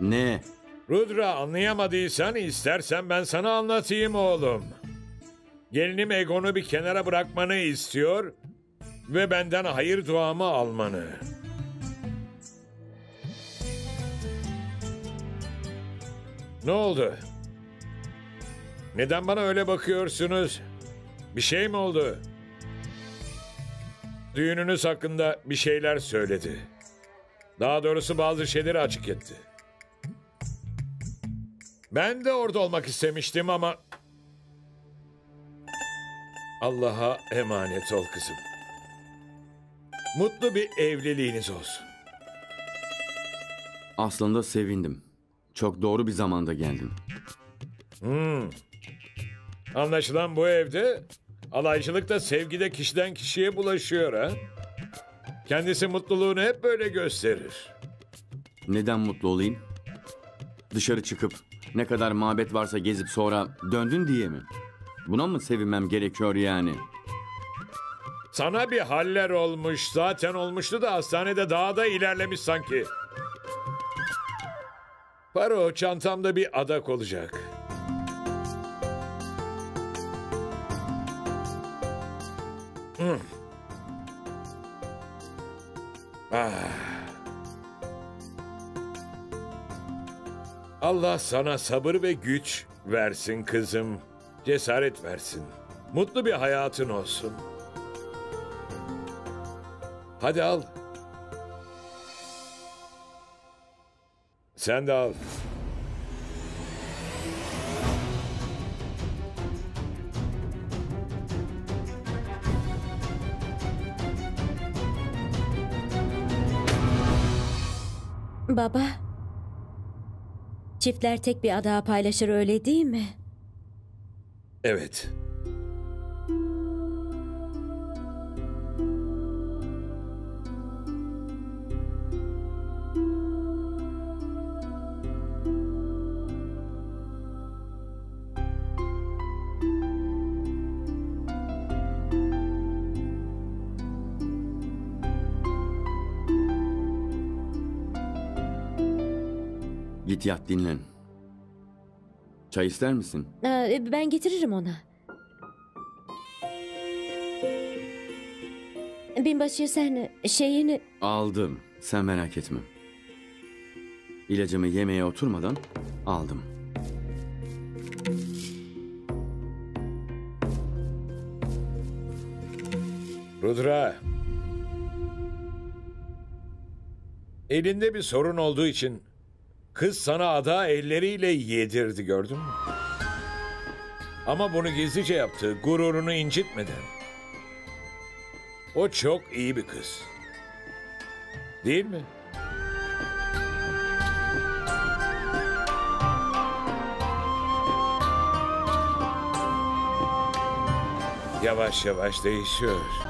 Ne? Rudra anlayamadıysan istersen ben sana anlatayım oğlum. Gelinim Egon'u bir kenara bırakmanı istiyor ve benden hayır duamı almanı. Ne oldu? Neden bana öyle bakıyorsunuz? Bir şey mi oldu? Düğününüz hakkında bir şeyler söyledi. Daha doğrusu bazı şeyleri açık etti. Ben de orada olmak istemiştim ama... Allah'a emanet ol kızım. Mutlu bir evliliğiniz olsun. Aslında sevindim. Çok doğru bir zamanda geldin. Anlaşılan bu evde alaycılık da sevgide kişiden kişiye bulaşıyor ha. Kendisi mutluluğunu hep böyle gösterir. Neden mutlu olayım? Dışarı çıkıp ne kadar mabet varsa gezip sonra döndün diye mi? Buna mı sevinmem gerekiyor yani? Sana bir haller olmuş. Zaten olmuştu da hastanede daha da ilerlemiş sanki. Paro çantamda bir adak olacak. Hmm. Ah. Allah sana sabır ve güç versin kızım. Cesaret versin. Mutlu bir hayatın olsun. Hadi al. Sen de al. Baba. Çiftler tek bir adağı paylaşır öyle değil mi? Evet. Git yat dinlen. Çay ister misin? Ee, ben getiririm ona. Binbaşı sen şeyini... Aldım. Sen merak etme. İlacımı yemeye oturmadan aldım. Rudra. Elinde bir sorun olduğu için kız sana ada elleriyle yedirdi gördün mü? Ama bunu gizlice yaptı, gururunu incitmeden. O çok iyi bir kız. Değil mi? Yavaş yavaş değişiyor.